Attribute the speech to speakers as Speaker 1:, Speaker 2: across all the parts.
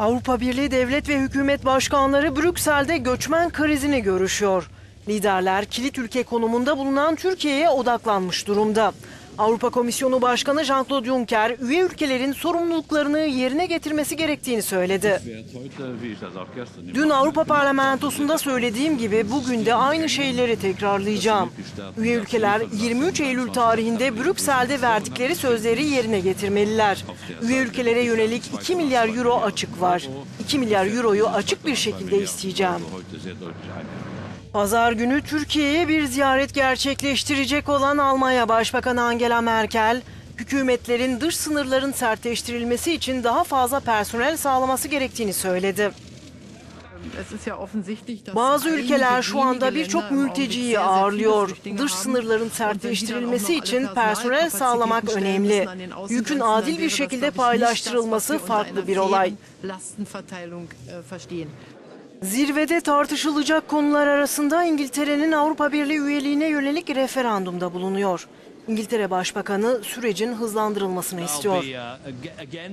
Speaker 1: Avrupa Birliği devlet ve hükümet başkanları Brüksel'de göçmen krizini görüşüyor. Liderler kilit ülke konumunda bulunan Türkiye'ye odaklanmış durumda. Avrupa Komisyonu Başkanı Jean-Claude Juncker, üye ülkelerin sorumluluklarını yerine getirmesi gerektiğini söyledi. Dün Avrupa Parlamentosu'nda söylediğim gibi bugün de aynı şeyleri tekrarlayacağım. Üye ülkeler 23 Eylül tarihinde Brüksel'de verdikleri sözleri yerine getirmeliler. Üye ülkelere yönelik 2 milyar euro açık var. 2 milyar euroyu açık bir şekilde isteyeceğim. Pazar günü Türkiye'ye bir ziyaret gerçekleştirecek olan Almanya Başbakanı Angela Merkel, hükümetlerin dış sınırların sertleştirilmesi için daha fazla personel sağlaması gerektiğini söyledi. Bazı ülkeler şu anda birçok mülteciyi ağırlıyor. Dış sınırların sertleştirilmesi için personel sağlamak önemli. Yükün adil bir şekilde paylaştırılması farklı bir olay. Zirvede tartışılacak konular arasında İngiltere'nin Avrupa Birliği üyeliğine yönelik referandumda bulunuyor. İngiltere Başbakanı sürecin hızlandırılmasını istiyor.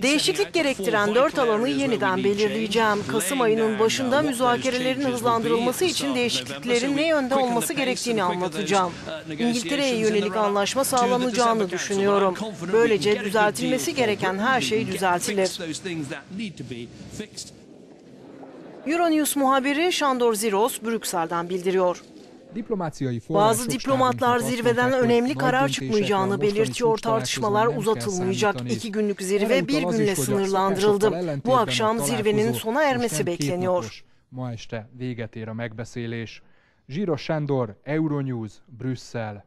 Speaker 1: Değişiklik gerektiren dört alanı yeniden belirleyeceğim. Kasım ayının başında müzakerelerin hızlandırılması için değişikliklerin ne yönde olması gerektiğini anlatacağım. İngiltere'ye yönelik anlaşma sağlanacağını düşünüyorum. Böylece düzeltilmesi gereken her şey düzeltilir. Euronews muhabiri Şandor Ziros Brüksel'den bildiriyor. Bazı diplomatlar zirveden önemli karar çıkmayacağını belirtiyor. Tartışmalar uzatılmayacak. İki günlük zirve bir günle sınırlandırıldı. Bu akşam zirvenin sona ermesi bekleniyor.
Speaker 2: Ma este véget ér a megbeszélés. Zsíros Sándor, Euronews, Brüsszel.